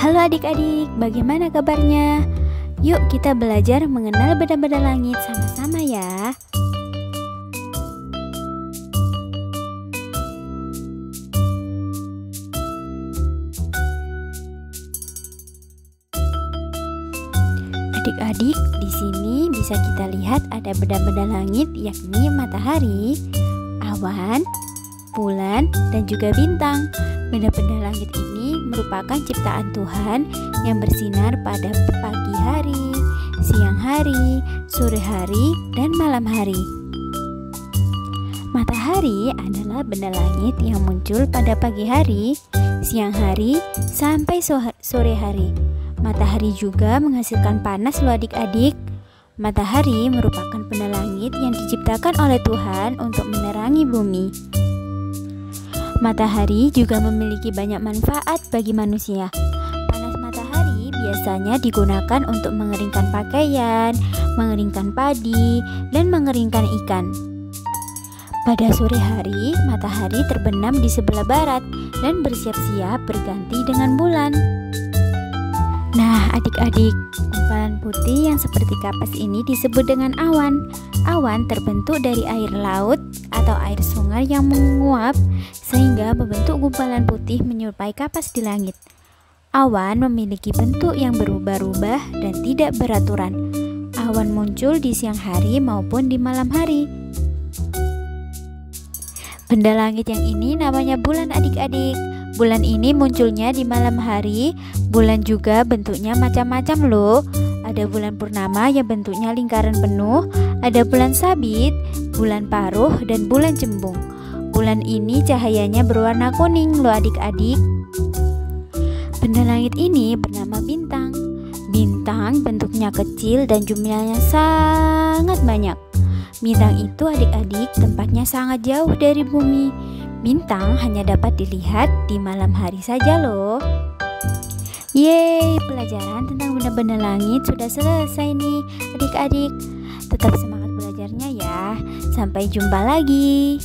Halo adik-adik, bagaimana kabarnya? Yuk kita belajar mengenal benda-benda langit sama-sama ya. Adik-adik, di sini bisa kita lihat ada benda-benda langit yakni matahari, awan, bulan, dan juga bintang. Benda-benda langit ini merupakan ciptaan Tuhan yang bersinar pada pagi hari, siang hari, sore hari, dan malam hari. Matahari adalah benda langit yang muncul pada pagi hari, siang hari, sampai sore hari. Matahari juga menghasilkan panas loh adik-adik. Matahari merupakan benda langit yang diciptakan oleh Tuhan untuk menerangi bumi. Matahari juga memiliki banyak manfaat bagi manusia. Panas matahari biasanya digunakan untuk mengeringkan pakaian, mengeringkan padi, dan mengeringkan ikan. Pada sore hari, matahari terbenam di sebelah barat dan bersiap-siap berganti dengan bulan. Nah, adik-adik, gumpalan putih yang seperti kapas ini disebut dengan awan. Awan terbentuk dari air laut atau air sungai yang menguap sehingga membentuk gumpalan putih menyerupai kapas di langit. Awan memiliki bentuk yang berubah-ubah dan tidak beraturan. Awan muncul di siang hari maupun di malam hari. Benda langit yang ini namanya bulan adik-adik. Bulan ini munculnya di malam hari. Bulan juga bentuknya macam-macam loh. Ada bulan purnama yang bentuknya lingkaran penuh, ada bulan sabit, bulan paruh, dan bulan cembung. Bulan ini cahayanya berwarna kuning loh adik-adik. Benda langit ini bernama bintang. Bintang bentuknya kecil dan jumlahnya sangat banyak. Bintang itu adik-adik tempatnya sangat jauh dari bumi. Bintang hanya dapat dilihat di malam hari saja loh. Yeay, pelajaran tentang benda-benda langit sudah selesai nih adik-adik. Tetap semangat belajarnya ya. Sampai jumpa lagi.